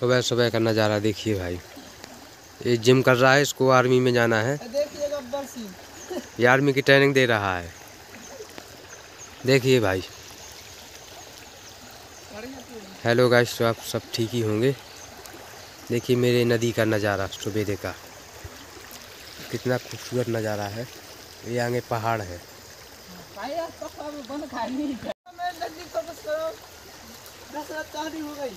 सुबह सुबह का नज़ारा देखिए भाई। ये जिम कर रहा है इसको आर्मी में जाना है। देखिए गब्बर सिंह ये आर्मी की ट्रेनिंग दे रहा है। देखिए भाई। हेलो गाइस तो आप सब ठीक ही होंगे? देखिए मेरे नदी का नज़ारा सुबेरे का। कितना खूबसूरत नज़ारा है। ये आगे पहाड़ है। भाई आज पक्का में बन खाई नहीं मैं नदी को बस करो दस रात चाहती हो गई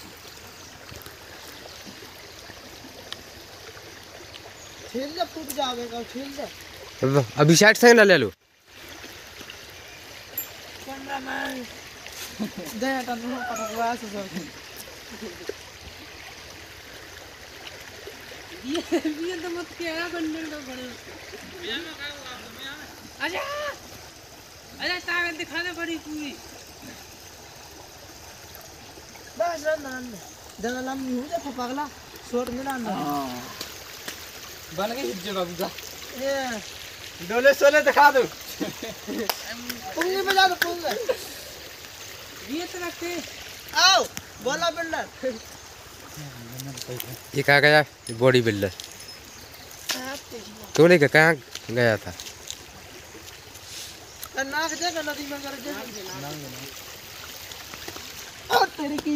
ठेल जा फूट जावे का ठेल जा अभी साइड से ना ले लो। दया का नुह पटकवा से ये ये तो मत क्या बनने का बड़े। आजा! आजा ताकत दिखा दे बड़ी पूरी। बस रन रन। जगह लंबी हो जा पगला। शॉट में ना। बन गई हिज्जे बाबू का। डोले सोले दिखा दो। पुंगे बजा दो पुंगे। ये तो रखते आओ बोला बिल्डर। ये कहाँ गया? Body builder. क्यों लेकर कहाँ गया था? नाक दे नदी में कर दे और तेरी की